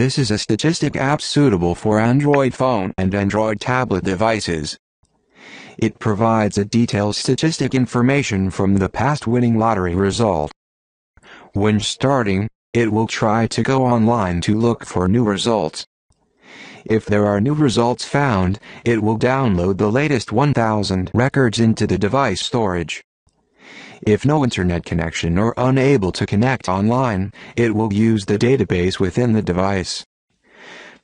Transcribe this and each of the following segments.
This is a statistic app suitable for Android phone and Android tablet devices. It provides a detailed statistic information from the past winning lottery result. When starting, it will try to go online to look for new results. If there are new results found, it will download the latest 1000 records into the device storage. If no internet connection or unable to connect online, it will use the database within the device.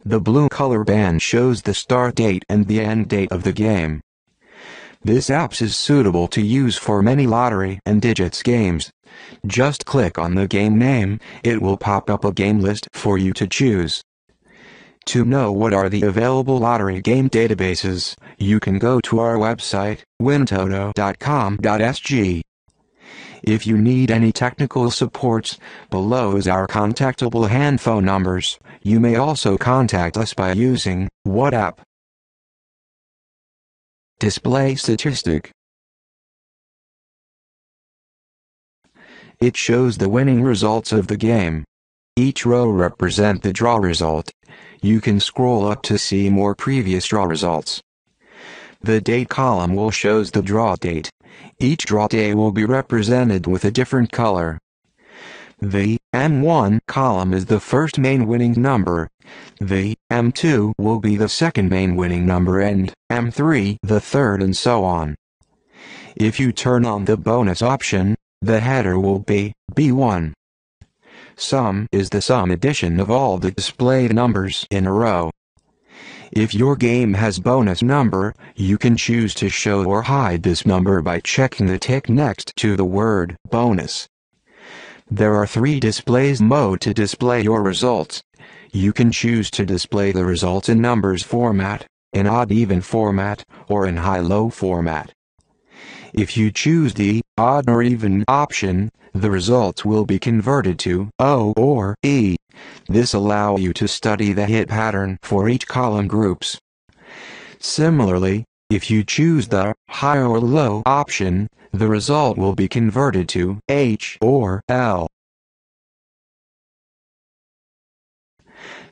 The blue color band shows the start date and the end date of the game. This app is suitable to use for many lottery and digits games. Just click on the game name, it will pop up a game list for you to choose. To know what are the available lottery game databases, you can go to our website, wintoto.com.sg. If you need any technical supports, below is our contactable hand phone numbers. You may also contact us by using WhatsApp. Display statistic. It shows the winning results of the game. Each row represent the draw result. You can scroll up to see more previous draw results. The date column will shows the draw date. Each draw day will be represented with a different color. The M1 column is the first main winning number. The M2 will be the second main winning number and M3 the third and so on. If you turn on the bonus option, the header will be B1. Sum is the sum addition of all the displayed numbers in a row. If your game has bonus number, you can choose to show or hide this number by checking the tick next to the word bonus. There are three displays mode to display your results. You can choose to display the results in numbers format, in odd-even format, or in high-low format. If you choose the odd or even option, the results will be converted to O or E. This allow you to study the hit pattern for each column groups. Similarly, if you choose the high or low option, the result will be converted to H or L.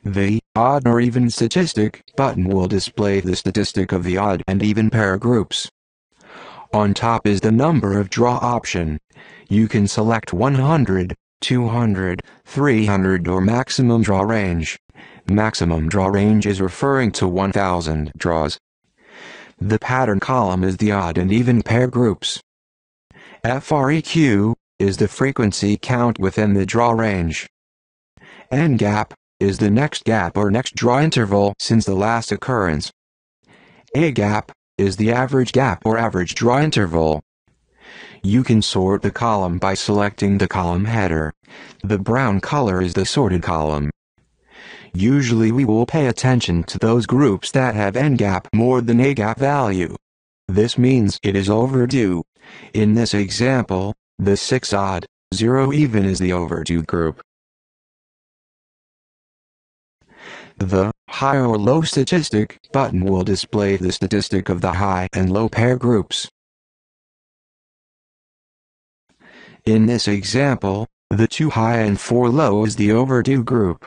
The odd or even statistic button will display the statistic of the odd and even pair groups. On top is the number of draw option. You can select 100, 200, 300 or maximum draw range. Maximum draw range is referring to 1000 draws. The pattern column is the odd and even pair groups. FREQ is the frequency count within the draw range. N gap is the next gap or next draw interval since the last occurrence. A gap is the average gap or average draw interval. You can sort the column by selecting the column header. The brown color is the sorted column. Usually we will pay attention to those groups that have n-gap more than a-gap value. This means it is overdue. In this example, the 6 odd, 0 even is the overdue group. The high or low statistic button will display the statistic of the high and low pair groups. In this example, the 2 high and 4 low is the overdue group.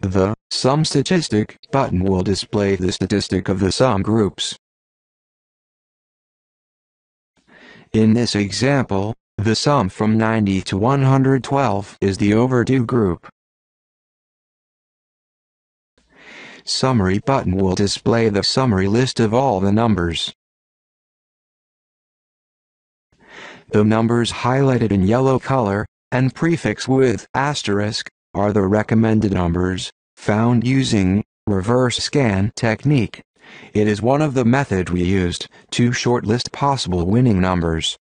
The sum statistic button will display the statistic of the sum groups. In this example, the sum from 90 to 112 is the overdue group. Summary button will display the summary list of all the numbers. The numbers highlighted in yellow color, and prefix with asterisk, are the recommended numbers, found using reverse scan technique. It is one of the methods we used to shortlist possible winning numbers.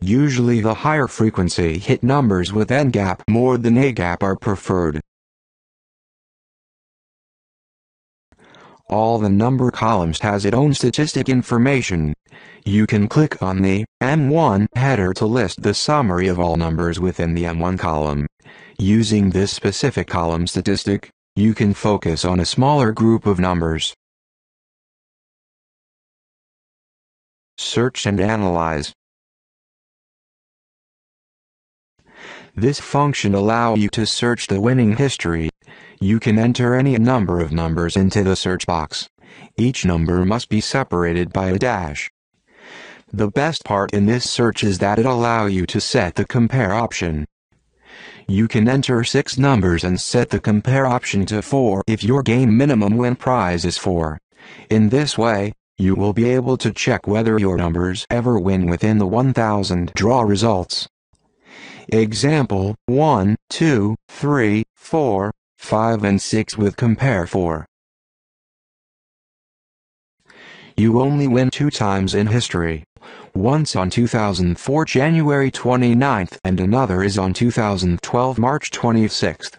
Usually the higher frequency hit numbers with N-gap more than A-gap are preferred. All the number columns has its own statistic information. You can click on the M1 header to list the summary of all numbers within the M1 column. Using this specific column statistic, you can focus on a smaller group of numbers. Search and analyze. This function allow you to search the winning history. You can enter any number of numbers into the search box. Each number must be separated by a dash. The best part in this search is that it allow you to set the compare option. You can enter 6 numbers and set the compare option to 4 if your game minimum win prize is 4. In this way, you will be able to check whether your numbers ever win within the 1000 draw results. Example 1, 2, 3, 4, 5 and 6 with compare 4. You only win two times in history. Once on 2004 January 29th and another is on 2012 March 26th.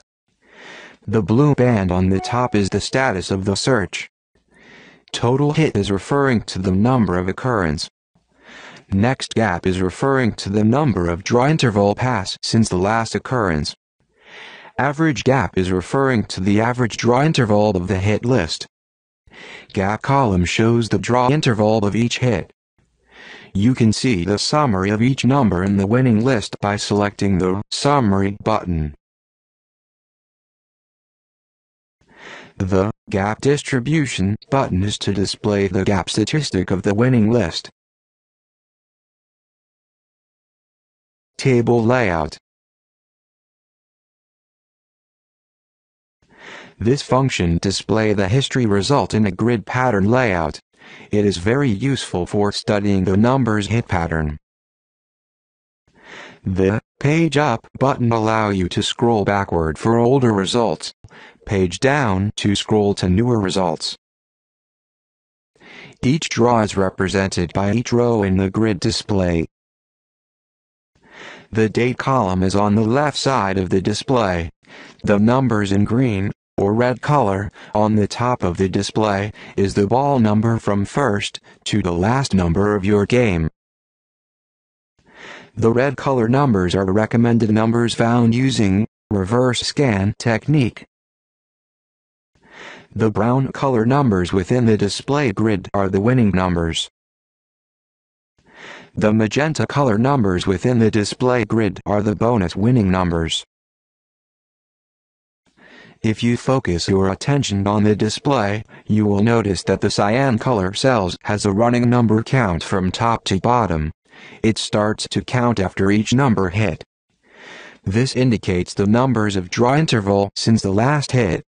The blue band on the top is the status of the search. Total hit is referring to the number of occurrence. Next gap is referring to the number of draw interval pass since the last occurrence. Average gap is referring to the average draw interval of the hit list. Gap column shows the draw interval of each hit. You can see the summary of each number in the winning list by selecting the Summary button. The Gap Distribution button is to display the gap statistic of the winning list. Table Layout This function display the history result in a grid pattern layout. It is very useful for studying the numbers hit pattern. The Page Up button allow you to scroll backward for older results, page down to scroll to newer results. Each draw is represented by each row in the grid display. The date column is on the left side of the display. The numbers in green or red color on the top of the display is the ball number from first to the last number of your game. The red color numbers are recommended numbers found using reverse scan technique. The brown color numbers within the display grid are the winning numbers. The magenta color numbers within the display grid are the bonus winning numbers. If you focus your attention on the display, you will notice that the cyan color cells has a running number count from top to bottom. It starts to count after each number hit. This indicates the numbers of draw interval since the last hit.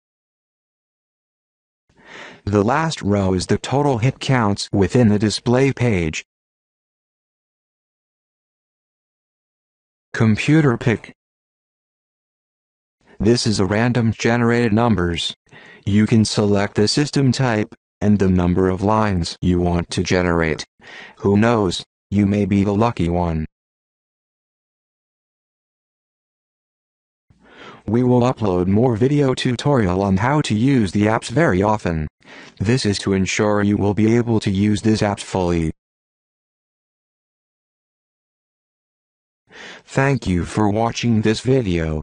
The last row is the total hit counts within the display page. Computer pick this is a random generated numbers. You can select the system type and the number of lines you want to generate. Who knows, you may be the lucky one. We will upload more video tutorial on how to use the apps very often. This is to ensure you will be able to use this apps fully. Thank you for watching this video.